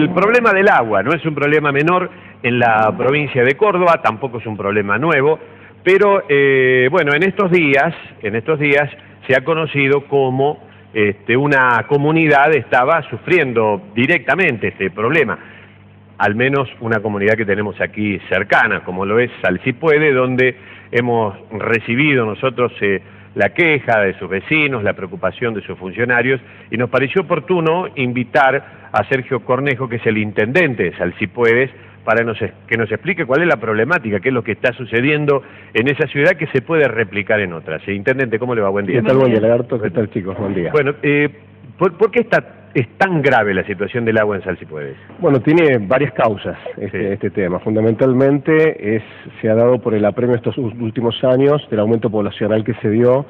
El problema del agua no es un problema menor en la provincia de Córdoba, tampoco es un problema nuevo, pero eh, bueno, en estos días, en estos días se ha conocido como este, una comunidad estaba sufriendo directamente este problema, al menos una comunidad que tenemos aquí cercana, como lo es Salcipuede, donde hemos recibido nosotros eh, la queja de sus vecinos, la preocupación de sus funcionarios, y nos pareció oportuno invitar a Sergio Cornejo, que es el intendente de Salcipuedes, para que nos explique cuál es la problemática, qué es lo que está sucediendo en esa ciudad que se puede replicar en otras. Eh, intendente, ¿cómo le va? Buen día. ¿Qué tal, buen día, Lagarto? ¿Qué tal, chicos? Buen día. Bueno, eh, ¿por, qué está, es tan grave la situación del agua en Salcipuedes? Bueno, tiene varias causas este, este tema. Fundamentalmente es, se ha dado por el apremio estos últimos años del aumento poblacional que se dio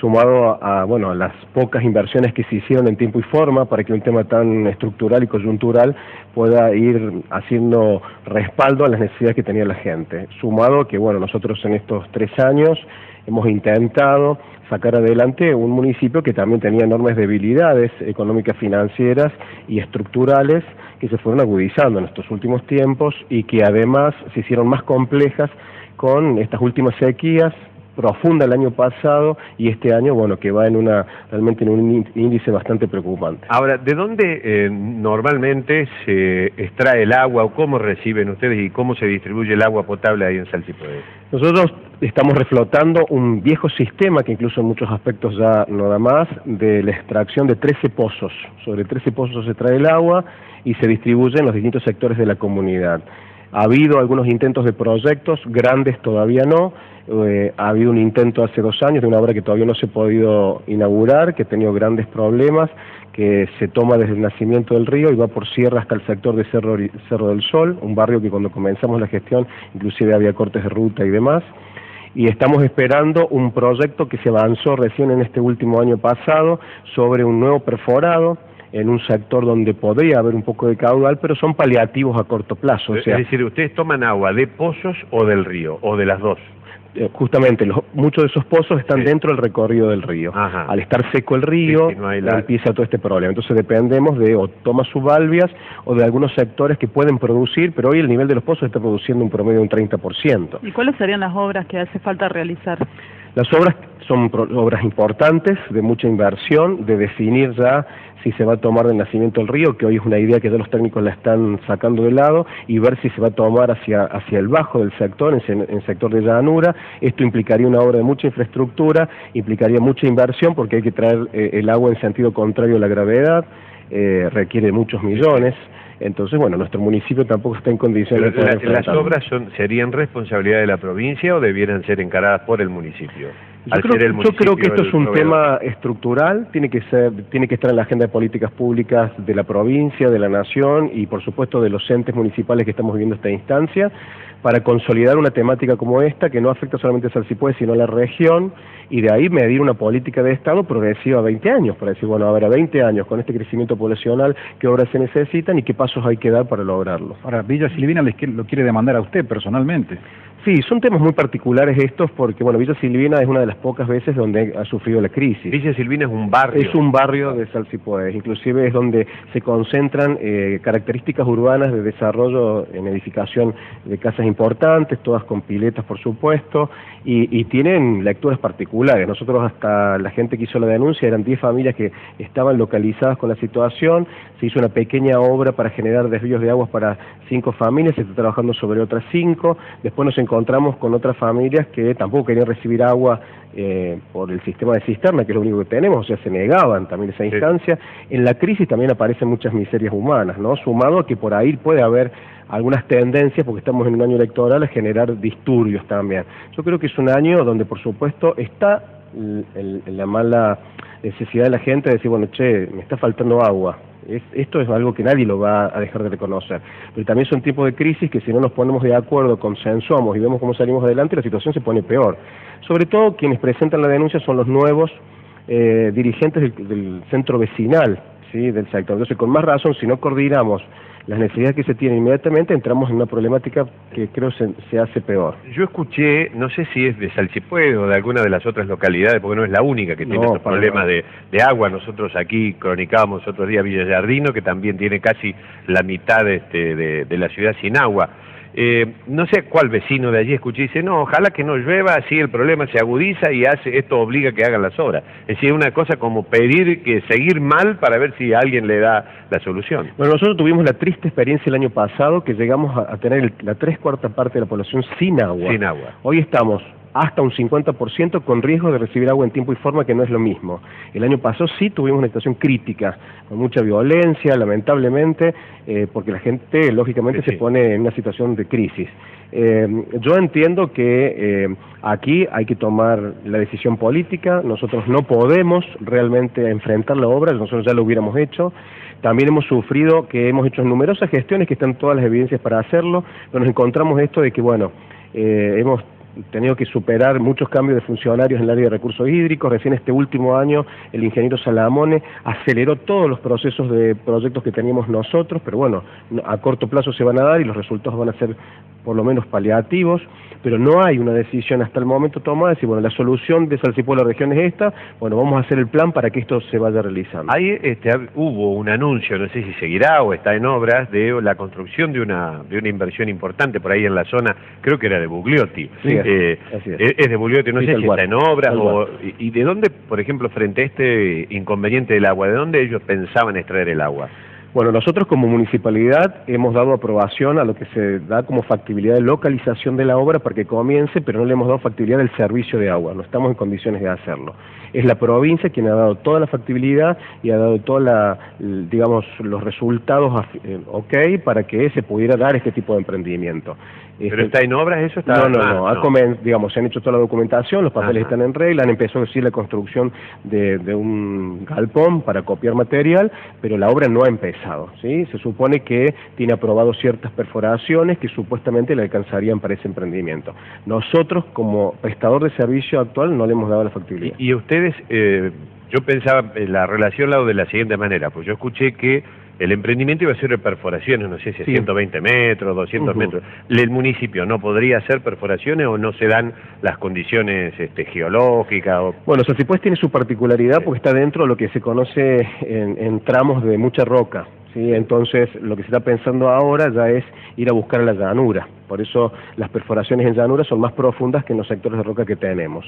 sumado a, bueno, a las pocas inversiones que se hicieron en tiempo y forma para que un tema tan estructural y coyuntural pueda ir haciendo respaldo a las necesidades que tenía la gente. Sumado que, bueno, nosotros en estos tres años hemos intentado sacar adelante un municipio que también tenía enormes debilidades económicas, financieras y estructurales que se fueron agudizando en estos últimos tiempos y que además se hicieron más complejas con estas últimas sequías, profunda el año pasado y este año, bueno, que va en una realmente en un índice bastante preocupante. Ahora, ¿de dónde eh, normalmente se extrae el agua o cómo reciben ustedes y cómo se distribuye el agua potable ahí en Salcipuede? Nosotros estamos reflotando un viejo sistema que incluso en muchos aspectos ya no da más, de la extracción de 13 pozos. Sobre 13 pozos se trae el agua y se distribuye en los distintos sectores de la comunidad. Ha habido algunos intentos de proyectos, grandes todavía no. Eh, ha habido un intento hace dos años de una obra que todavía no se ha podido inaugurar, que ha tenido grandes problemas, que se toma desde el nacimiento del río y va por sierra hasta el sector de Cerro, Cerro del Sol, un barrio que cuando comenzamos la gestión inclusive había cortes de ruta y demás. Y estamos esperando un proyecto que se avanzó recién en este último año pasado sobre un nuevo perforado en un sector donde podría haber un poco de caudal, pero son paliativos a corto plazo. es decir, ¿ustedes toman agua de pozos o del río, o de las dos? Eh, justamente muchos de esos pozos están dentro del recorrido del río. Al estar seco el río, empieza todo este problema. Entonces dependemos de o tomas subalvias o de algunos sectores que pueden producir, pero hoy el nivel de los pozos está produciendo un promedio de un 30%. ¿Y cuáles serían las obras que hace falta realizar? Las obras son obras importantes, de mucha inversión, de definir ya si se va a tomar del nacimiento del río, que hoy es una idea que ya los técnicos la están sacando de lado, y ver si se va a tomar hacia, hacia el bajo del sector, en, el sector de llanura. Esto implicaría una obra de mucha infraestructura, implicaría mucha inversión porque hay que traer eh, el agua en sentido contrario a la gravedad, eh, requiere muchos millones. Entonces, bueno, nuestro municipio tampoco está en condiciones de poder ¿Las obras son, serían responsabilidad de la provincia o debieran ser encaradas por el municipio? Yo creo, que esto es un tema estructural, tiene que ser, tiene que estar en la agenda de políticas públicas de la provincia, de la nación y por supuesto de los entes municipales que estamos viviendo esta instancia para consolidar una temática como esta que no afecta solamente a Salsipué sino a la región y de ahí medir una política de Estado progresiva a 20 años, para decir, bueno, a ver, a 20 años con este crecimiento poblacional, qué obras se necesitan y qué pasos hay que dar para lograrlo. Ahora, Villa Silvina lo quiere demandar a usted personalmente. Sí, son temas muy particulares estos porque, bueno, Villa Silvina es una de las pocas veces donde ha sufrido la crisis. Villa Silvina es un barrio. Es un barrio de Salsipuedes, inclusive es donde se concentran eh, características urbanas de desarrollo en edificación de casas importantes, todas con piletas, por supuesto, y, tienen lecturas particulares. Nosotros hasta la gente que hizo la denuncia eran 10 familias que estaban localizadas con la situación, se hizo una pequeña obra para generar desvíos de aguas para cinco familias, se está trabajando sobre otras cinco, después nos encontramos con otras familias que tampoco querían recibir agua eh, por el sistema de cisterna, que es lo único que tenemos, o sea, se negaban también esa instancia. En la crisis también aparecen muchas miserias humanas, ¿no? Sumado a que por ahí puede haber algunas tendencias, porque estamos en un año electoral, a generar disturbios también. Yo creo que es un año donde, por supuesto, está la mala necesidad de la gente de decir, bueno, che, me está faltando agua, esto es algo que nadie lo va a dejar de reconocer. Pero también son tiempos de crisis que si no nos ponemos de acuerdo, consensuamos y vemos cómo salimos adelante, la situación se pone peor. Sobre todo quienes presentan la denuncia son los nuevos eh, dirigentes del, centro vecinal ¿sí? del sector. Entonces, con más razón, si no coordinamos las necesidades que se tienen inmediatamente, entramos en una problemática que creo se, se hace peor. Yo escuché, no sé si es de Salchipuede o de alguna de las otras localidades, porque no es la única que tiene No, estos problemas de, de agua. Nosotros aquí cronicábamos otro día Villa Yardino, que también tiene casi la mitad este, de, de la ciudad sin agua. Eh, no sé cuál vecino de allí escuché y dice, no, ojalá que no llueva, así el problema se agudiza y hace esto obliga a que hagan las obras. Es decir, una cosa como pedir que seguir mal para ver si alguien le da la solución. Bueno, nosotros tuvimos la triste experiencia el año pasado que llegamos a, a tener el- la tres cuarta parte de la población sin agua. Sin agua. Hoy estamos hasta un 50% con riesgo de recibir agua en tiempo y forma, que no es lo mismo. El año pasado sí tuvimos una situación crítica, con mucha violencia, lamentablemente, eh, porque la gente lógicamente Sí, se pone en una situación de crisis. Eh, yo entiendo que eh, aquí hay que tomar la decisión política, nosotros no podemos realmente enfrentar la obra, nosotros ya lo hubiéramos hecho. También hemos sufrido que hemos hecho numerosas gestiones que están todas las evidencias para hacerlo, pero nos encontramos esto de que, bueno, eh, hemos tenido que superar muchos cambios de funcionarios en el área de recursos hídricos. Recién este último año el ingeniero Salamone aceleró todos los procesos de proyectos que teníamos nosotros, pero bueno, no- a corto plazo se van a dar y los resultados van a ser por lo menos paliativos, pero no hay una decisión hasta el momento tomada de decir, bueno, la solución de la región es esta, bueno, vamos a hacer el plan para que esto se vaya realizando. Ahí este, hubo un anuncio, no sé si seguirá o está en obras, de la construcción de una, de una inversión importante por ahí en la zona, creo que era de Bugliotti. Sí, Eh, así es. de Bugliotti, no Sí, sé si cual, está en obras o... y de dónde, por ejemplo, frente a este inconveniente del agua, de dónde ellos pensaban extraer el agua? Bueno, nosotros como municipalidad hemos dado aprobación a lo que se da como factibilidad de localización de la obra para que comience, pero no le hemos dado factibilidad del servicio de agua, no estamos en condiciones de hacerlo. Es la provincia quien ha dado toda la factibilidad y ha dado toda la, digamos, los resultados eh, ok para que se pudiera dar este tipo de emprendimiento. ¿Pero Este- está en obras eso? Está, no, no, no, ha comen- digamos, se han hecho toda la documentación, los papeles Ajá. están en regla, han empezado sí la construcción de, de un galpón para copiar material, pero la obra no ha empezado, ¿sí? Se supone que tiene aprobado ciertas perforaciones que supuestamente le alcanzarían para ese emprendimiento. Nosotros, como prestador de servicio actual, no le hemos dado la factibilidad. Y, y ustedes, eh, yo pensaba en la relación la de la siguiente manera, pues yo escuché que el emprendimiento iba a ser de perforaciones, no sé si a Sí. 120 metros, 200 Ujú. metros. ¿El municipio no podría hacer perforaciones o no se dan las condiciones este, geológicas? O... Bueno, Salsipués tiene su particularidad porque está dentro de lo que se conoce en, en tramos de mucha roca. ¿sí? Entonces, lo que se está pensando ahora ya es ir a buscar a la llanura. Por eso las perforaciones en llanura son más profundas que en los sectores de roca que tenemos.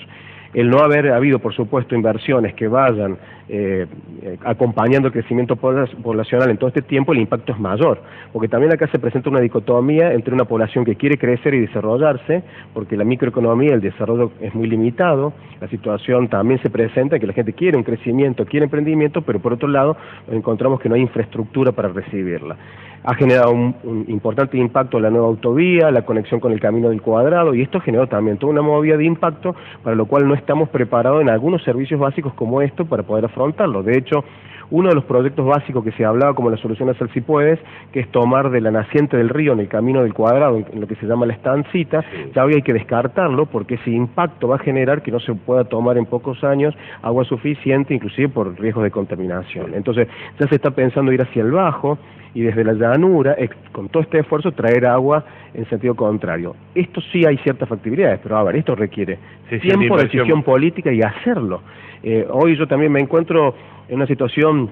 El no haber habido, por supuesto, inversiones que vayan eh, eh, acompañando el crecimiento pobla- poblacional en todo este tiempo, el impacto es mayor. Porque también acá se presenta una dicotomía entre una población que quiere crecer y desarrollarse, porque la microeconomía, el desarrollo es muy limitado, la situación también se presenta que la gente quiere un crecimiento, quiere emprendimiento, pero por otro lado encontramos que no hay infraestructura para recibirla. Ha generado un, un importante impacto la nueva autovía, la conexión con el camino del cuadrado, y esto generó también toda una movida de impacto para lo cual no estamos preparados en algunos servicios básicos como esto para poder afrontarlo. De hecho, uno de los proyectos básicos que se hablaba como la solución a Sal si puedes, que es tomar de la naciente del río en el camino del cuadrado, en, lo que se llama la estancita, Sí. ya hoy hay que descartarlo porque ese impacto va a generar que no se pueda tomar en pocos años agua suficiente, inclusive por riesgos de contaminación. Entonces, ya se está pensando ir hacia el bajo y desde la llanura, con todo este esfuerzo, traer agua en sentido contrario. Esto sí hay ciertas factibilidades, pero a ver, esto requiere Sí, tiempo, decisión política y hacerlo. Eh, hoy yo también me encuentro en una situación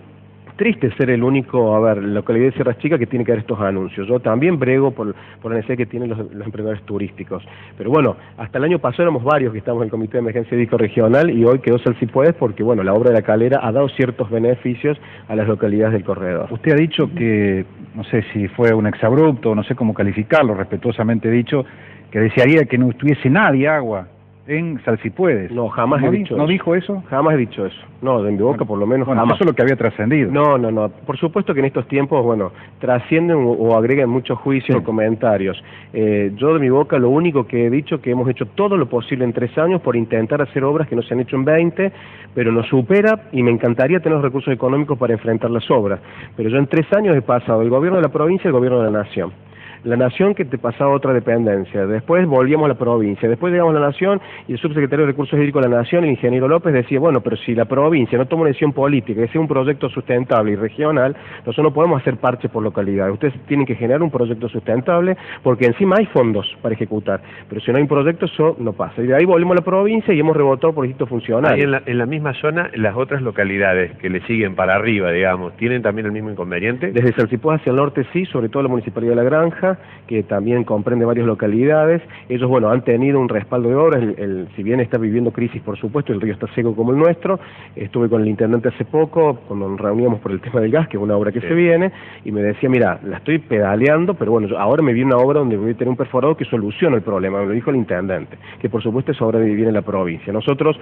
triste ser el único, a ver, localidad de Sierra Chica que tiene que dar estos anuncios. Yo también brego por, por la necesidad que tienen los, emprendedores turísticos. Pero bueno, hasta el año pasado éramos varios que estamos en el Comité de Emergencia Hídrico Regional y hoy quedó Sal si puedes porque, bueno, la obra de la calera ha dado ciertos beneficios a las localidades del corredor. Usted ha dicho que, no sé si fue un exabrupto, no sé cómo calificarlo, respetuosamente dicho, que desearía que no estuviese nadie agua en Salsipuedes. No, jamás ¿No he di- dicho ¿No eso. dijo eso? Jamás he dicho eso. No, de mi boca por lo menos Bueno, jamás. eso es lo que había trascendido. No, no, no. Por supuesto que en estos tiempos, bueno, trascienden o, agregan muchos juicios o comentarios. Eh, yo de mi boca lo único que he dicho que hemos hecho todo lo posible en tres años por intentar hacer obras que no se han hecho en 20, pero nos supera y me encantaría tener los recursos económicos para enfrentar las obras. Pero yo en tres años he pasado del gobierno de la provincia al gobierno de la nación. La nación que te pasaba otra dependencia, después volvíamos a la provincia, después llegamos a la nación y el subsecretario de Recursos Hídricos de la Nación, el ingeniero López, decía, bueno, pero si la provincia no toma una decisión política, que sea un proyecto sustentable y regional, nosotros no podemos hacer parches por localidad. Ustedes tienen que generar un proyecto sustentable porque encima hay fondos para ejecutar, pero si no hay un proyecto eso no pasa. Y de ahí volvemos a la provincia y hemos rebotado proyectos funcionales. En la, en la misma zona, las otras localidades que le siguen para arriba, digamos, ¿tienen también el mismo inconveniente? Desde Salsipó hacia el norte sí, sobre todo la Municipalidad de La Granja, que también comprende varias localidades. Ellos, bueno, han tenido un respaldo de obras, el, el- si bien está viviendo crisis, por supuesto, el río está seco como el nuestro. Estuve con el intendente hace poco, cuando nos reuníamos por el tema del gas, que es una obra que Sí. se viene, y me decía, mira, la estoy pedaleando, pero bueno, yo- ahora me viene una obra donde voy a tener un perforado que soluciona el problema, me lo dijo el intendente, que por supuesto es obra de vivir en la provincia. Nosotros,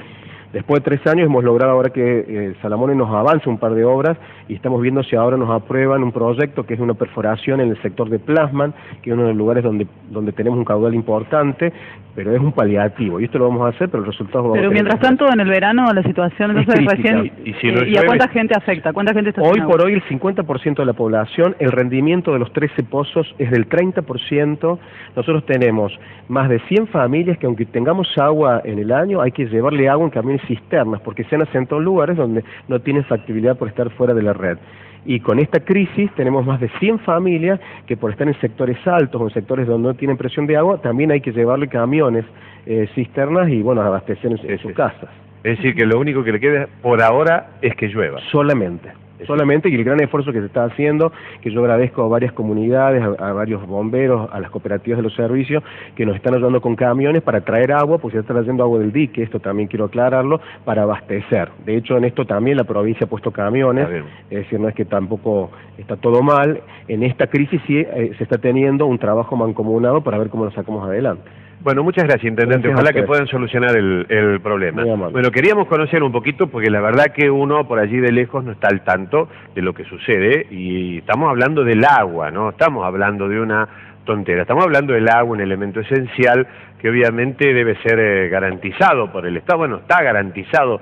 después de tres años, hemos logrado ahora que eh, Salamone nos avance un par de obras y estamos viendo si ahora nos aprueban un proyecto que es una perforación en el sector de Plasman, que es uno de los lugares donde, donde tenemos un caudal importante, pero es un paliativo, y esto lo vamos a hacer, pero el resultado Pero a tener mientras tanto, en el verano la situación Es entonces crítica. recién... Y- y si no ¿Y a cuánta gente afecta? ¿Cuánta gente está Hoy por hoy el 50% de la población, el rendimiento de los 13 pozos es del 30%. Nosotros tenemos más de 100 familias que aunque tengamos agua en el año, hay que llevarle agua en camiones cisternas porque se han asentado en lugares donde no tienen factibilidad por estar fuera de la red. Y con esta crisis tenemos más de 100 familias que por estar en sectores altos o en sectores donde no tienen presión de agua, también hay que llevarle camiones eh, cisternas y bueno, abastecer en, en sus casas. Es decir, que lo único que le queda por ahora es que llueva. Solamente. Solamente y el gran esfuerzo que se está haciendo, que yo agradezco a varias comunidades, a, a varios bomberos, a las cooperativas de los servicios, que nos están ayudando con camiones para traer agua, porque se está trayendo agua del dique, esto también quiero aclararlo, para abastecer. De hecho, en esto también la provincia ha puesto camiones, es decir, no es que tampoco está todo mal. En esta crisis sí eh, se está teniendo un trabajo mancomunado para ver cómo lo sacamos adelante. Bueno, muchas gracias, Intendente. Gracias Ojalá que puedan solucionar el, el problema. Bueno, queríamos conocer un poquito, porque la verdad que uno por allí de lejos no está al tanto de lo que sucede, y estamos hablando del agua, no estamos hablando de una tontera, estamos hablando del agua, un elemento esencial que obviamente debe ser eh, garantizado por el Estado. Bueno, está garantizado,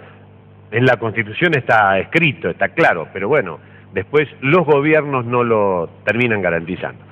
en la Constitución está escrito, está claro, pero bueno, después los gobiernos no lo terminan garantizando.